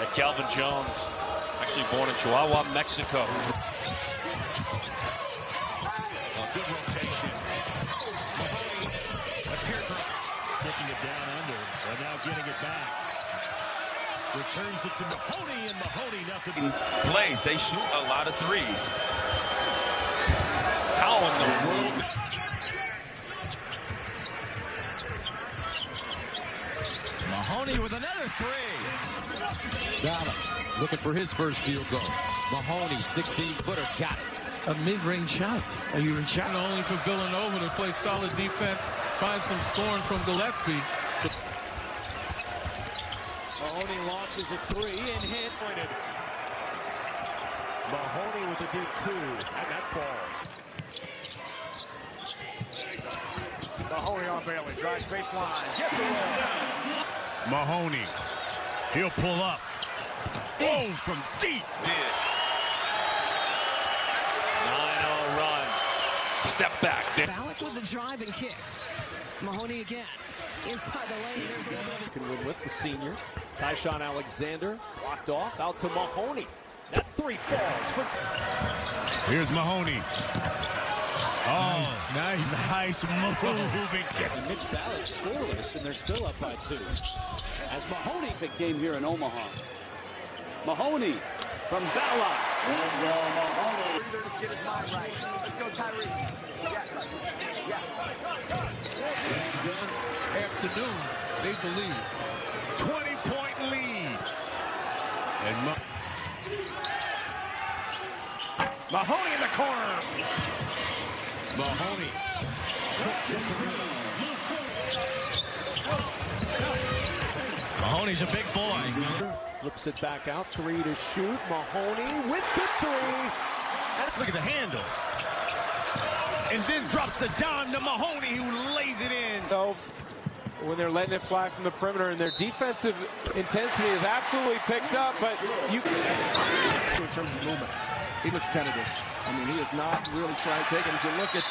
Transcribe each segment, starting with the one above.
at Calvin Jones, actually born in Chihuahua, Mexico. good rotation. Mahoney, a teardrop. Picking it down under, and now getting it back. Returns it to Mahoney, and Mahoney nothing. Plays, they shoot a lot of threes. How in the world? Mahoney with another three. Ballock looking for his first field goal. Mahoney, 16-footer, got it. A mid-range shot. Are you reach out? only for Villanova to play solid defense, find some scoring from Gillespie. Mahoney launches a three and hits. Mahoney with a deep two, and that falls. Mahoney on Bailey, drives baseline, gets a roll. Mahoney. He'll pull up. Boom from deep. 9-0 run. Step back. Ballock with the drive and kick. Mahoney again. Inside the lane. There's a little bit of Can win with the senior. Ty-Shon Alexander blocked off out to Mahoney. That three falls for Here's Mahoney. Oh, nice, nice move. and Mitch Ballock scoreless, and they're still up by two. As Mahoney Big game here in Omaha. Mahoney from Ballock. Just get his mind right. Let's go, Tyree. Yes. Yes. Afternoon, they believe. 20-point lead. And Ma- Mahoney in the corner. Mahoney. Mahoney's a big boy. Flips it back out, three to shoot. Mahoney with the three. Look at the handle. And then drops a dime to Mahoney, who lays it in. when they're letting it fly from the perimeter and their defensive intensity is absolutely picked up, but you In terms of movement, he looks tentative. I mean, he is not really trying to take it. If you look at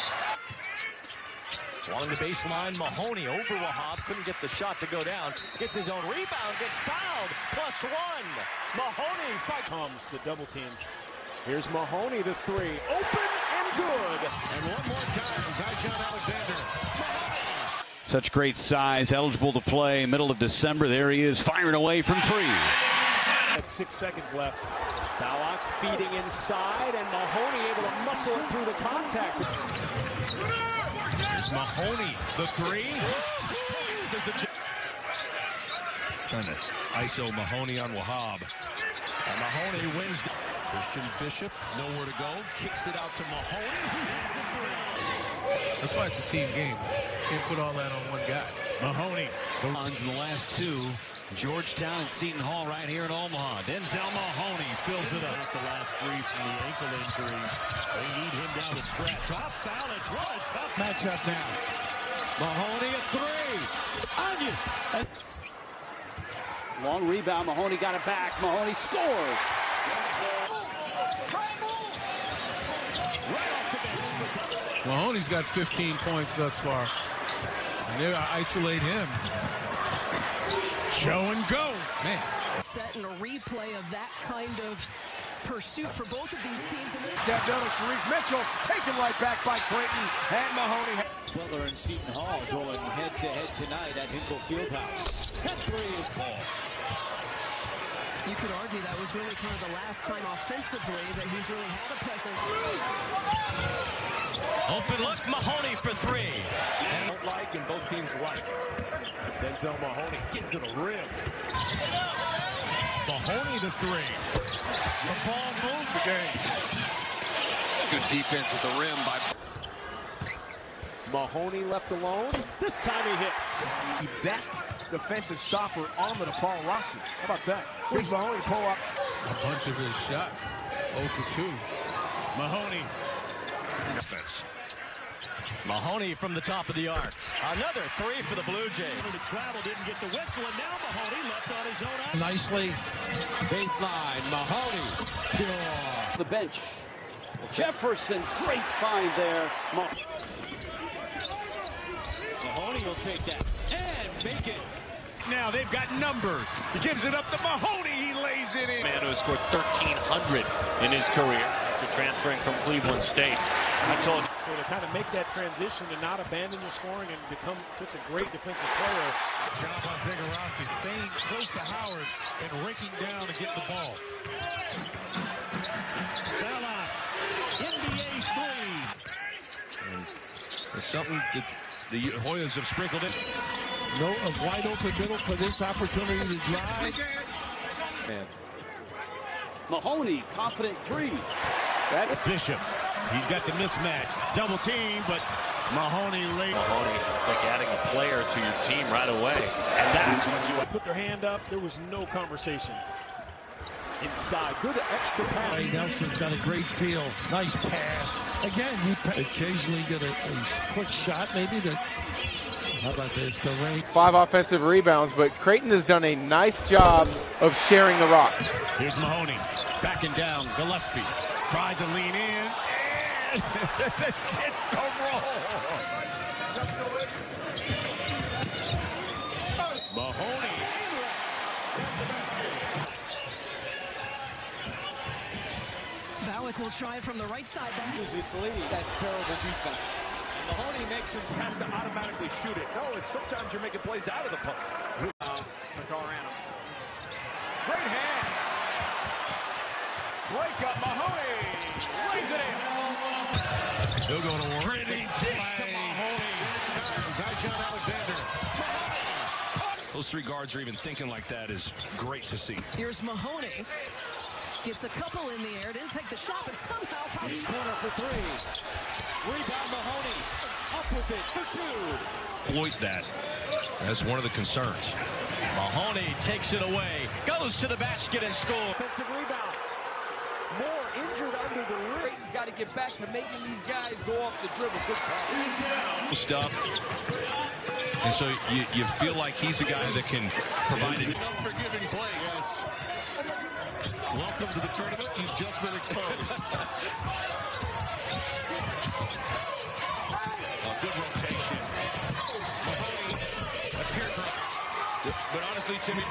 Along the baseline, Mahoney over Wahab. Couldn't get the shot to go down. Gets his own rebound, gets fouled. Plus one. Mahoney fight. Comes the double team. Here's Mahoney, the three. Open and good. And one more time, Ty-Shon Alexander. Mahoney. Such great size, eligible to play middle of December. There he is, firing away from three. At six seconds left. Ballock feeding inside, and Mahoney able to muscle it through the contact. Here's Mahoney, the three. Trying to ISO Mahoney on Wahab. And Mahoney wins. Christian Bishop, nowhere to go. Kicks it out to Mahoney. who hits the three. That's why it's a team game. Can't put all that on one guy. Mahoney. Runs in the last two. Georgetown and Seton Hall right here in Omaha. Denzel Mahoney fills it up. The last three from the ankle injury. They need him down the stretch. Top balance. It's what a tough matchup now. Mahoney a three. Onions. Long rebound. Mahoney got it back. Mahoney scores. Mahoney's got 15 points thus far. And they isolate him. Show and go. Man. set and a replay of that kind of pursuit for both of these teams. And then Step down to Shereef Mitchell, taken right back by Creighton and Mahoney. Butler and Seton Hall going head to head tonight at Hinkle Fieldhouse. That three is ball. You could argue that was really kind of the last time offensively that he's really had a presence. Open look, Mahoney for three. And don't like and both teams like. Denzel Mahoney get to the rim. Mahoney the three. The ball moves the game. Good defense at the rim by Mahoney left alone. This time he hits. The best defensive stopper on the DePaul roster. How about that? Here's Mahoney pull up. A bunch of his shots. 0 for 2. Mahoney. Defense. Mahoney from the top of the arc. Another three for the Blue Jays. The travel didn't get the whistle, and now Mahoney left on his own. eye. nicely. baseline. Mahoney. Pure. The bench. Jefferson, great find there. Mah- Mahoney will take that and make it. Now they've got numbers. He gives it up to Mahoney. He lays lays it in. Man who has scored 1,300 in his career after transferring from Cleveland State. I told you. So to kind of make that transition and not abandon your scoring and become such a great defensive player. John Zegarowski staying close to Howard and raking down to get the ball. Bella, NBA three. And it's something that the Hoyas have sprinkled it. No, a wide open middle for this opportunity to drive. Man. Mahoney, confident three. That's Bishop. He's got the mismatch. Double team, but Mahoney late. Mahoney, it's like adding a player to your team right away. And that's what you Put their hand up. There was no conversation. Inside. Good extra pass. Hey, Nelson's got a great feel. Nice pass. Again, you occasionally get a, a quick shot, maybe that. How about this? The range. Five offensive rebounds, but Creighton has done a nice job of sharing the rock. Here's Mahoney. Backing down. Gillespie tries to lean in. And gets a roll. Mahoney. Ballock will try it from the right side. Back. Its lead. That's terrible defense. Mahoney makes him has to automatically shoot it. No, it's sometimes you're making plays out of the post. So Colorado. Great hands. Break up Mahoney. Lays it in. He'll go to work. Pretty dish to Mahoney. Ty-Shon Alexander. Those three guards are even thinking like that is great to see. Here's Mahoney. Gets a couple in the air. Didn't take the shot, but somehow found He's corner for three. Rebound Mahoney. Up with it for two. Exploit that. That's one of the concerns. Mahoney takes it away. Goes to the basket and scores. Offensive rebound. More injured under the rim. Creighton's got to get back to making these guys go off the dribble. Good call. Stuff. And so you, you feel like he's a guy that can provide it. Unforgiving play, yes. Welcome to the tournament. You've just been exposed. A good rotation. A teardrop. But honestly, Timmy.